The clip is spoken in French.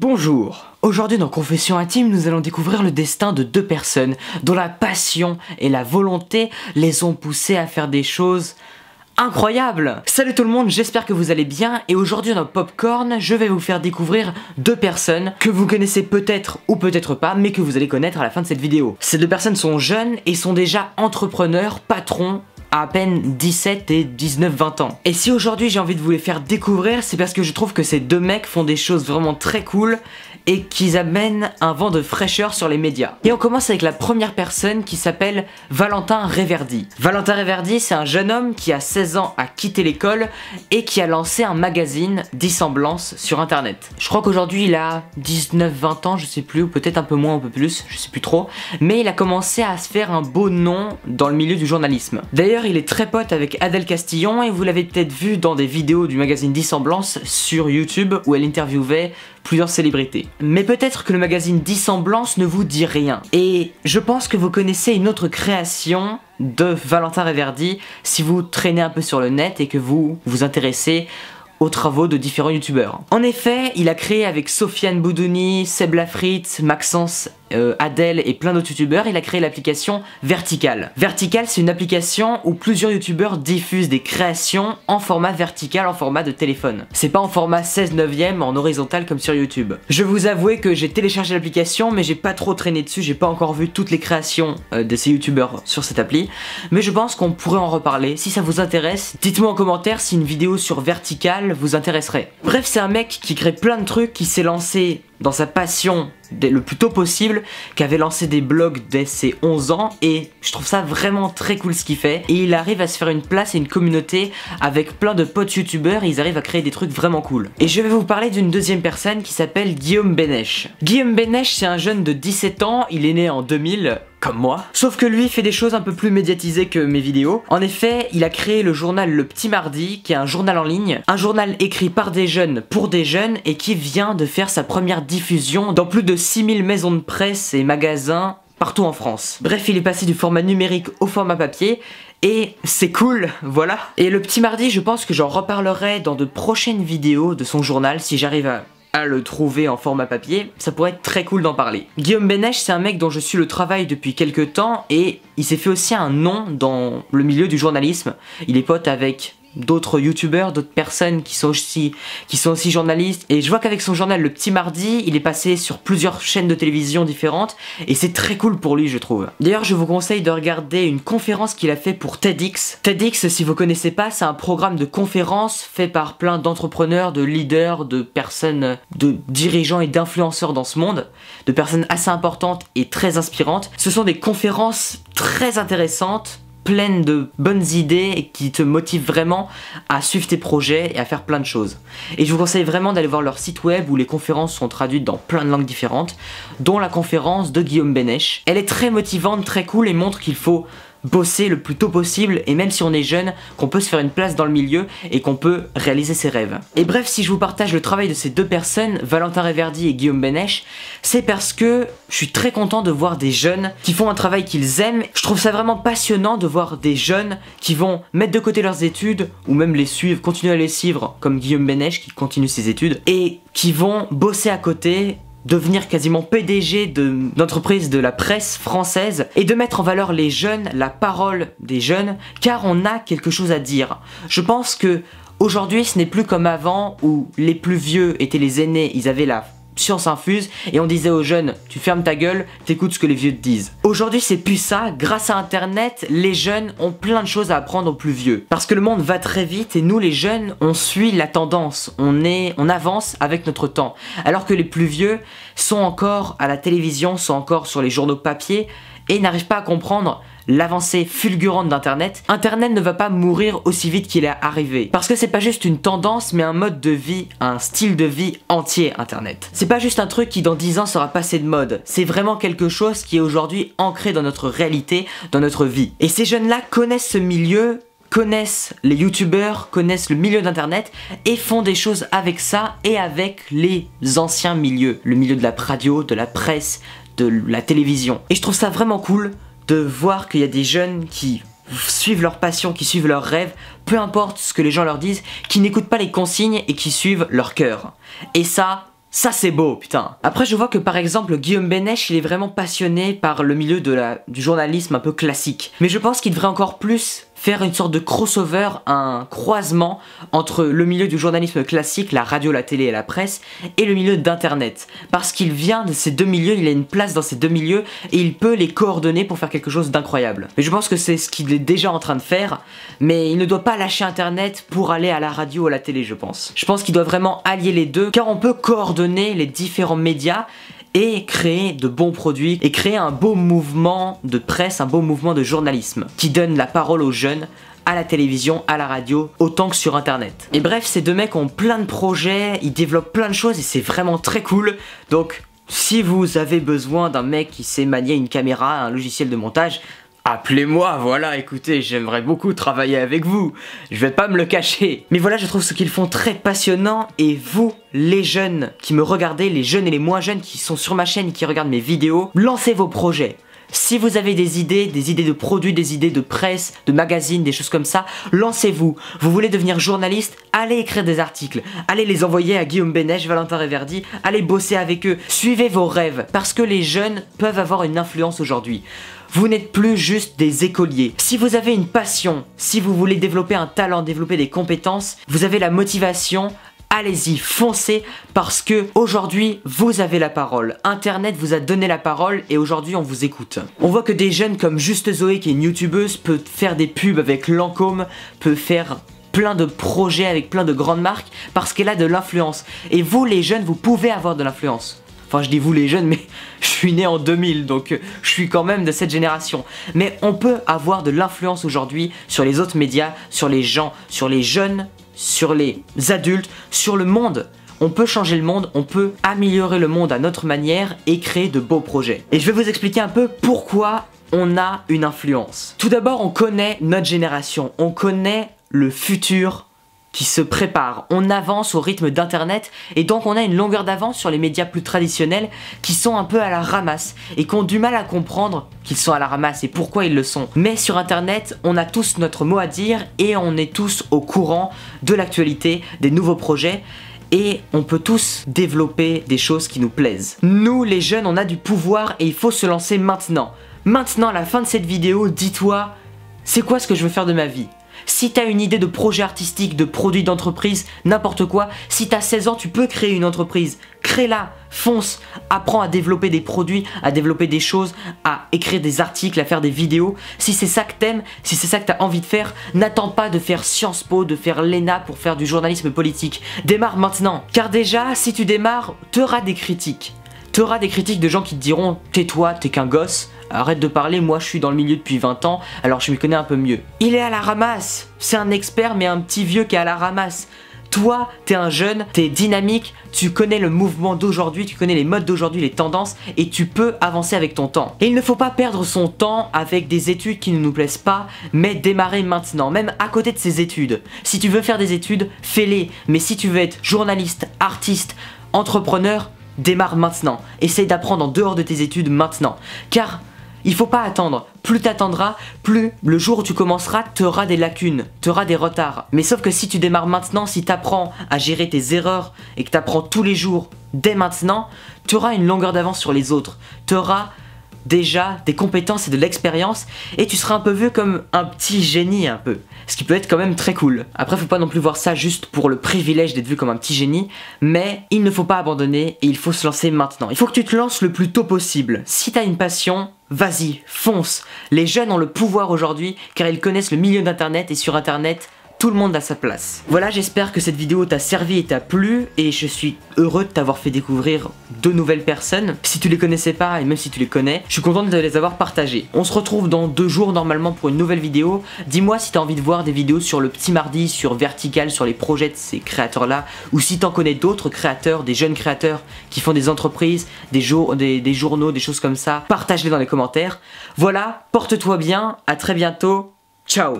Bonjour. Aujourd'hui dans Confession intime, nous allons découvrir le destin de deux personnes dont la passion et la volonté les ont poussés à faire des choses incroyables. Salut tout le monde, j'espère que vous allez bien. Et aujourd'hui dans Popcorn, je vais vous faire découvrir deux personnes que vous connaissez peut-être ou peut-être pas, mais que vous allez connaître à la fin de cette vidéo. Ces deux personnes sont jeunes et sont déjà entrepreneurs, patrons à peine 17 et 19-20 ans. Et si aujourd'hui j'ai envie de vous les faire découvrir, c'est parce que je trouve que ces deux mecs font des choses vraiment très cool et qu'ils amènent un vent de fraîcheur sur les médias. Et on commence avec la première personne qui s'appelle Valentin Reverdy. Valentin Reverdy, c'est un jeune homme qui a 16 ans a quitté l'école et qui a lancé un magazine dissemblance sur internet. Je crois qu'aujourd'hui il a 19-20 ans, je sais plus, peut-être un peu moins, un peu plus, je sais plus trop, mais il a commencé à se faire un beau nom dans le milieu du journalisme. D'ailleurs, il est très pote avec Adèle Castillon et vous l'avez peut-être vu dans des vidéos du magazine Dissemblance sur YouTube où elle interviewait plusieurs célébrités. Mais peut-être que le magazine Dissemblance ne vous dit rien. Et je pense que vous connaissez une autre création de Valentin Reverdy si vous traînez un peu sur le net et que vous vous intéressez aux travaux de différents youtubeurs. En effet, il a créé avec Sofiane Boudouni, Seb Lafrit, Maxence euh, Adèle et plein d'autres youtubeurs, il a créé l'application Vertical. Vertical, c'est une application où plusieurs youtubeurs diffusent des créations en format vertical, en format de téléphone. C'est pas en format 16 neuvième en horizontal comme sur YouTube. Je vous avouer que j'ai téléchargé l'application, mais j'ai pas trop traîné dessus, j'ai pas encore vu toutes les créations euh, de ces youtubeurs sur cette appli, mais je pense qu'on pourrait en reparler. Si ça vous intéresse, dites-moi en commentaire si une vidéo sur Vertical vous intéresserait. Bref, c'est un mec qui crée plein de trucs, qui s'est lancé dans sa passion le plus tôt possible, qui avait lancé des blogs dès ses 11 ans et je trouve ça vraiment très cool ce qu'il fait et il arrive à se faire une place et une communauté avec plein de potes youtubeurs ils arrivent à créer des trucs vraiment cool. Et je vais vous parler d'une deuxième personne qui s'appelle Guillaume Bénèche. Guillaume Bénèche c'est un jeune de 17 ans, il est né en 2000 comme moi. Sauf que lui fait des choses un peu plus médiatisées que mes vidéos. En effet, il a créé le journal Le Petit Mardi, qui est un journal en ligne, un journal écrit par des jeunes pour des jeunes et qui vient de faire sa première diffusion dans plus de 6000 maisons de presse et magasins partout en France. Bref, il est passé du format numérique au format papier et c'est cool, voilà. Et le petit mardi, je pense que j'en reparlerai dans de prochaines vidéos de son journal si j'arrive à à le trouver en format papier, ça pourrait être très cool d'en parler. Guillaume Bénèche, c'est un mec dont je suis le travail depuis quelques temps et il s'est fait aussi un nom dans le milieu du journalisme. Il est pote avec d'autres youtubeurs, d'autres personnes qui sont aussi qui sont aussi journalistes et je vois qu'avec son journal Le Petit Mardi, il est passé sur plusieurs chaînes de télévision différentes et c'est très cool pour lui je trouve. D'ailleurs, je vous conseille de regarder une conférence qu'il a fait pour TEDx. TEDx, si vous connaissez pas, c'est un programme de conférence fait par plein d'entrepreneurs, de leaders, de personnes, de dirigeants et d'influenceurs dans ce monde, de personnes assez importantes et très inspirantes. Ce sont des conférences très intéressantes pleine de bonnes idées et qui te motivent vraiment à suivre tes projets et à faire plein de choses. Et je vous conseille vraiment d'aller voir leur site web où les conférences sont traduites dans plein de langues différentes, dont la conférence de Guillaume Bénèche. Elle est très motivante, très cool et montre qu'il faut bosser le plus tôt possible et même si on est jeune, qu'on peut se faire une place dans le milieu et qu'on peut réaliser ses rêves. Et bref, si je vous partage le travail de ces deux personnes, Valentin Reverdy et Guillaume Benech, c'est parce que je suis très content de voir des jeunes qui font un travail qu'ils aiment. Je trouve ça vraiment passionnant de voir des jeunes qui vont mettre de côté leurs études ou même les suivre, continuer à les suivre comme Guillaume Benech qui continue ses études et qui vont bosser à côté devenir quasiment PDG d'entreprise de, la presse française et de mettre en valeur les jeunes, la parole des jeunes, car on a quelque chose à dire. Je pense que aujourd'hui ce n'est plus comme avant où les plus vieux étaient les aînés, ils avaient la science infuse et on disait aux jeunes tu fermes ta gueule, t'écoutes ce que les vieux te disent. Aujourd'hui c'est plus ça, grâce à internet, les jeunes ont plein de choses à apprendre aux plus vieux. Parce que le monde va très vite et nous les jeunes, on suit la tendance, on est on avance avec notre temps. Alors que les plus vieux sont encore à la télévision, sont encore sur les journaux papier et n'arrivent pas à comprendre l'avancée fulgurante d'Internet, Internet ne va pas mourir aussi vite qu'il est arrivé. Parce que c'est pas juste une tendance, mais un mode de vie, un style de vie entier, Internet. C'est pas juste un truc qui dans 10 ans sera passé de mode. C'est vraiment quelque chose qui est aujourd'hui ancré dans notre réalité, dans notre vie. Et ces jeunes-là connaissent ce milieu connaissent les youtubeurs, connaissent le milieu d'internet et font des choses avec ça et avec les anciens milieux, le milieu de la radio, de la presse, la télévision. Et je trouve ça vraiment cool de voir qu'il y a des jeunes qui suivent leur passion, qui suivent leurs rêves, peu importe ce que les gens leur disent, qui n'écoutent pas les consignes et qui suivent leur cœur. Et ça, Ça c'est beau, putain. Après je vois que par exemple Guillaume Bénèche il est vraiment passionné par le milieu de la, du journalisme un peu classique. Mais je pense qu'il devrait encore plus faire une sorte de crossover, un croisement entre le milieu du journalisme classique, la radio, la télé et la presse, et le milieu d'internet. Parce qu'il vient de ces deux milieux, il a une place dans ces deux milieux et il peut les coordonner pour faire quelque chose d'incroyable. Mais je pense que c'est ce qu'il est déjà en train de faire, mais il ne doit pas lâcher internet pour aller à la radio ou à la télé, je pense. Je pense qu'il doit vraiment allier les deux, car on peut coordonner les différents médias et créer de bons produits et créer un beau mouvement de presse, un beau mouvement de journalisme qui donne la parole aux jeunes à la télévision, à la radio, autant que sur internet. Et bref, ces deux mecs ont plein de projets, ils développent plein de choses et c'est vraiment très cool. Donc si vous avez besoin d'un mec qui sait manier une caméra, un logiciel de montage, Appelez-moi, voilà, écoutez, j'aimerais beaucoup travailler avec vous. Je vais pas me le cacher. Mais voilà, je trouve ce qu'ils font très passionnant et vous, les jeunes qui me regardez, les jeunes et les moins jeunes qui sont sur ma chaîne qui regardent mes vidéos, lancez vos projets. Si vous avez des idées, des idées de produits, des idées de presse, de magazines, des choses comme ça, lancez-vous. Vous voulez devenir journaliste Allez écrire des articles. Allez les envoyer à Guillaume Bénèche, Valentin Reverdy. Allez bosser avec eux. Suivez vos rêves. Parce que les jeunes peuvent avoir une influence aujourd'hui. Vous n'êtes plus juste des écoliers. Si vous avez une passion, si vous voulez développer un talent, développer des compétences, vous avez la motivation, allez-y, foncez parce que aujourd'hui vous avez la parole. Internet vous a donné la parole et aujourd'hui on vous écoute. On voit que des jeunes comme Juste Zoé qui est une youtubeuse peut faire des pubs avec Lancôme, peut faire plein de projets avec plein de grandes marques parce qu'elle a de l'influence. Et vous les jeunes vous pouvez avoir de l'influence. Enfin, je dis vous les jeunes, mais je suis né en 2000, donc euh, je suis quand même de cette génération. Mais on peut avoir de l'influence aujourd'hui sur les autres médias, sur les gens, sur les jeunes, sur les adultes, sur le monde. On peut changer le monde, on peut améliorer le monde à notre manière et créer de beaux projets. Et je vais vous expliquer un peu pourquoi on a une influence. Tout d'abord, on connaît notre génération, on connaît le futur qui se prépare. On avance au rythme d'internet et donc on a une longueur d'avance sur les médias plus traditionnels qui sont un peu à la ramasse et qui ont du mal à comprendre qu'ils sont à la ramasse et pourquoi ils le sont. Mais sur internet, on a tous notre mot à dire et on est tous au courant de l'actualité, des nouveaux projets et on peut tous développer des choses qui nous plaisent. Nous les jeunes, on a du pouvoir et il faut se lancer maintenant. Maintenant, à la fin de cette vidéo, dis-toi, c'est quoi ce que je veux faire de ma vie? Si t'as une idée de projet artistique, de produit d'entreprise, n'importe quoi, si t'as 16 ans, tu peux créer une entreprise. Crée-la, fonce, apprends à développer des produits, à développer des choses, à écrire des articles, à faire des vidéos. Si c'est ça que t'aimes, si c'est ça que t'as envie de faire, n'attends pas de faire Sciences Po, de faire l'ENA pour faire du journalisme politique. Démarre maintenant. Car déjà, si tu démarres, t'auras des critiques. T'auras des critiques de gens qui te diront tais-toi, t'es qu'un gosse, arrête de parler, moi je suis dans le milieu depuis 20 ans, alors je m'y connais un peu mieux. Il est à la ramasse, c'est un expert mais un petit vieux qui est à la ramasse. Toi, t'es un jeune, t'es dynamique, tu connais le mouvement d'aujourd'hui, tu connais les modes d'aujourd'hui, les tendances, et tu peux avancer avec ton temps. Et il ne faut pas perdre son temps avec des études qui ne nous plaisent pas, mais démarrer maintenant, même à côté de ces études. Si tu veux faire des études, fais-les, mais si tu veux être journaliste, artiste, entrepreneur, démarre maintenant. Essaye d'apprendre en dehors de tes études maintenant. Car il faut pas attendre. Plus t'attendras, plus le jour où tu commenceras, tu auras des lacunes, tu auras des retards. Mais sauf que si tu démarres maintenant, si tu apprends à gérer tes erreurs et que tu apprends tous les jours, dès maintenant, tu auras une longueur d'avance sur les autres. Tu auras déjà des compétences et de l'expérience et tu seras un peu vu comme un petit génie un peu. Ce qui peut être quand même très cool. Après faut pas non plus voir ça juste pour le privilège d'être vu comme un petit génie, mais il ne faut pas abandonner et il faut se lancer maintenant. Il faut que tu te lances le plus tôt possible. Si t'as une passion, vas-y, fonce. Les jeunes ont le pouvoir aujourd'hui car ils connaissent le milieu d'internet et sur internet tout le monde a sa place. Voilà, j'espère que cette vidéo t'a servi et t'a plu, et je suis heureux de t'avoir fait découvrir deux nouvelles personnes. Si tu les connaissais pas, et même si tu les connais, je suis content de les avoir partagées. On se retrouve dans deux jours normalement pour une nouvelle vidéo. Dis-moi si t'as envie de voir des vidéos sur le petit mardi, sur Vertical, sur les projets de ces créateurs-là, ou si t'en connais d'autres créateurs, des jeunes créateurs qui font des entreprises, des, des, des journaux, des choses comme ça, partage-les dans les commentaires. Voilà, porte-toi bien, à très bientôt, ciao